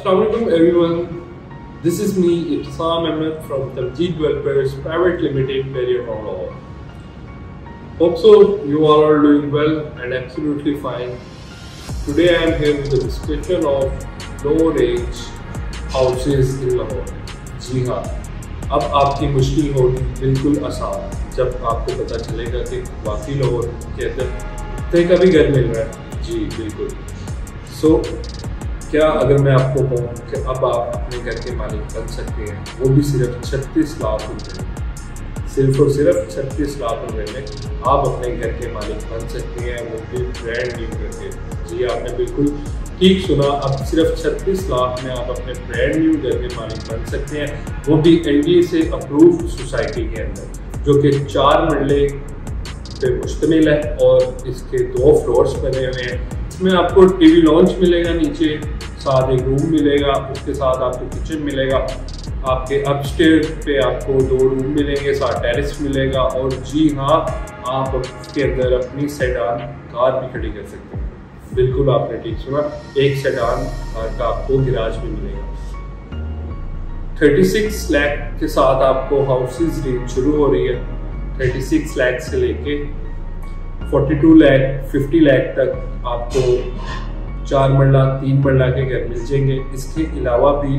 Assalamualaikum everyone. This is me, Ibsam Ahmed from Tamjeed Developers Private Limited, Barrier Lahore. Hope so you all are doing well and absolutely fine. Today I am here with the discussion of low range houses in Lahore. जी हाँ अब आपकी मुश्किल होगी बिल्कुल आसान जब आपको पता चलेगा कि वाकई लाहौर के अंदर इतने का भी घर मिल रहा है जी बिल्कुल सो so, क्या अगर मैं आपको कहूँ कि अब आप अपने घर के मालिक बन सकते हैं, वो भी सिर्फ़ छत्तीस लाख रुपये सिर्फ़ और सिर्फ़ छत्तीस लाख रुपये में आप अपने घर के मालिक बन सकते हैं, वो भी ब्रांड न्यू करके। जी, आपने बिल्कुल ठीक सुना। अब सिर्फ़ छत्तीस लाख में आप अपने ब्रांड न्यू घर के मालिक बन सकते हैं, वो भी एन से अप्रूव सोसाइटी के अंदर, जो कि चार मंडले पे मुश्तमिल है और इसके दो फ्लोर्स बने हुए हैं। इसमें आपको टीवी लॉन्च मिलेगा नीचे। साथ एक रूम मिलेगा, उसके साथ आपको किचन मिलेगा। आपके अपस्टेयर पे आपको दो रूम मिलेंगे, साथ टेरिस मिलेगा और जी हाँ आप उसके अंदर अपनी सेडान कार भी खड़ी कर सकते हैं। बिल्कुल आपने ठीक सुना, एक सेडान कार का आपको गिराज भी मिलेगा। 36 लाख के साथ आपको हाउसेज रेंज शुरू हो रही है। 36 लाख से लेके 42 लाख 50 लाख तक आपको चार मरला तीन मरला के घर मिल जाएँगे। इसके अलावा भी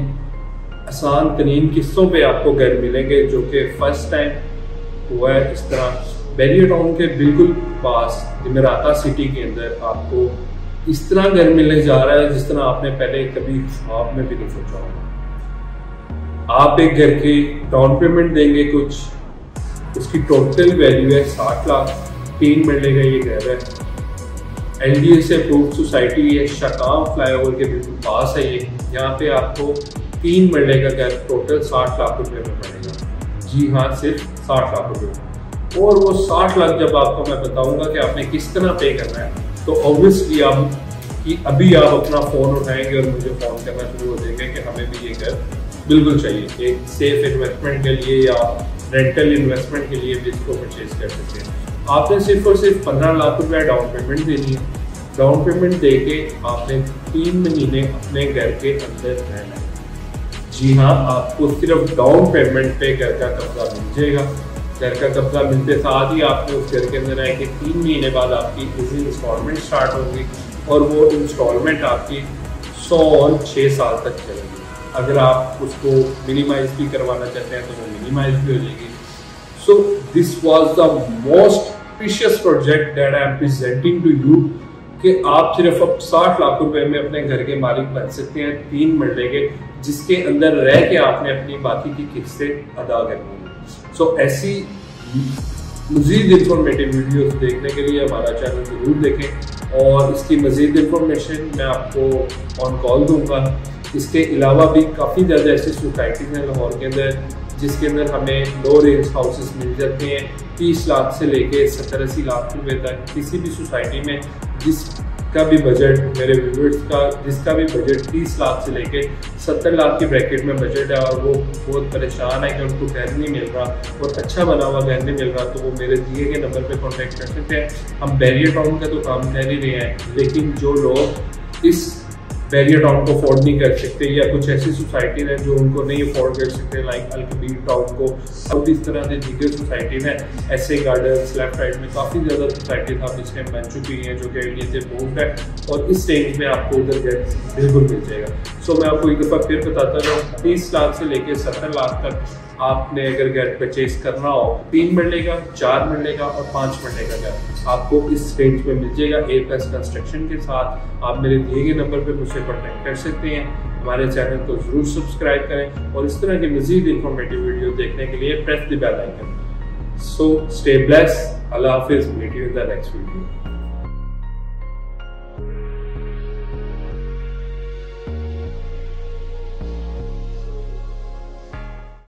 आसान तरीन किस्तों पे आपको घर मिलेंगे, जो कि फ़र्स्ट टाइम हुआ है इस तरह। बैरियर टाउन के बिल्कुल पास, इमराता सिटी के अंदर आपको इस तरह घर मिलने जा रहा है, जिस तरह आपने पहले कभी ख्वाब में भी नहीं सोचा होगा। आप एक घर की डाउन पेमेंट देंगे कुछ। उसकी टोटल वैल्यू है साठ लाख। तीन मरले का ये घर है। एनडीए से अप्रूव सोसाइटी है शकाम फ्लाईओवर के बिल्कुल पास है ये। यहाँ पे आपको तीन मरले का घर टोटल साठ लाख रुपए में पड़ेगा। जी हाँ सिर्फ़ साठ लाख रुपए। और वो साठ लाख जब आपको मैं बताऊँगा कि आपने किस तरह पे करना है तो ऑब्वियसली आप कि अभी आप अपना फ़ोन उठाएँगे और मुझे फ़ोन करना शुरू हो देंगे कि हमें भी ये घर बिल्कुल चाहिए। एक सेफ़ इन्वेस्टमेंट के लिए या रेंटल इन्वेस्टमेंट के लिए भी इसको परचेज कर सकते हैं। आपने सिर्फ़ और सिर्फ़ पंद्रह लाख रुपया डाउन पेमेंट देनी है। डाउन पेमेंट दे के आपने तीन महीने अपने घर के अंदर रहना है। जी हाँ आपको सिर्फ़ डाउन पेमेंट पे घर का कब्जा मिल जाएगा। घर का कब्जा मिलते साथ ही आपने उस घर के अंदर रह के तीन महीने बाद आपकी इसी इंस्टॉलमेंट स्टार्ट होगी और वो इंस्टॉलमेंट आपकी सौ और छः साल तक चलेगी। अगर आप उसको मिनिमाइज भी करवाना चाहते हैं तो वो मिनिमाइज भी हो जाएगी। So this was the most precious project that I am presenting to you कि आप सिर्फ़ अब साठ लाख रुपए में अपने घर के मालिक बन सकते हैं तीन मरले के जिसके अंदर रह के आपने अपनी बाकी की किस्तें अदा करनी है। सो so, ऐसी मजीद इंफॉर्मेटिव वीडियोस देखने के लिए हमारा चैनल ज़रूर देखें और इसकी मजीद इंफॉर्मेशन मैं आपको ऑन कॉल दूँगा। इसके अलावा भी काफ़ी ज़्यादा ऐसी सोसाइटीज़ हैं लाहौर के अंदर जिसके अंदर हमें लो रेंज हाउसेस मिल जाते हैं, तीस लाख से लेके सत्तर अस्सी लाख रुपए तक किसी भी सोसाइटी में, जिसका भी बजट मेरे व्यूवर्स का, जिसका भी बजट तीस लाख से लेके सत्तर लाख की ब्रैकेट में बजट है और वो बहुत परेशान है कि उनको घर नहीं मिल रहा और अच्छा बना हुआ घर नहीं मिल रहा तो वो मेरे दिए गए नंबर पे कांटेक्ट कर सकते हैं हम बैरियर टाउन का तो काम कर ही रहे हैं, लेकिन जो लोग इस बैरियर टाउन को अफोर्ड नहीं कर सकते या कुछ ऐसी सोसाइटी हैं जो उनको नहीं अफोर्ड कर सकते लाइक अलकबीर टाउन को। अब इस तरह से दीगर सोसाइटी हैं ऐसे गार्डन लेफ़्ट राइट में काफ़ी ज़्यादा सोसाइटीज आप इस टाइम बन चुकी हैं, जो कि इंडिया से बहुत है और इस रेंज में आपको उधर बिल्कुल मिल जाएगा। सो मैं आपको एक दफ़ा फिर बताता हूँ, तीस लाख से लेकर सत्तर लाख तक आपने अगर घर परचेज करना हो, तीन मरले का चार मरले का और पाँच का घर आपको इस रेंज में मिल जाएगा। ए प्लस कंस्ट्रक्शन के साथ आप मेरे दिए गए नंबर पर मुझसे कॉन्टेक्ट कर सकते हैं। हमारे चैनल को ज़रूर सब्सक्राइब करें और इस तरह के मजीद इंफॉर्मेटिव वीडियो देखने के लिए press the bell icon so stay bless Allah Hafiz. Meet you in the next video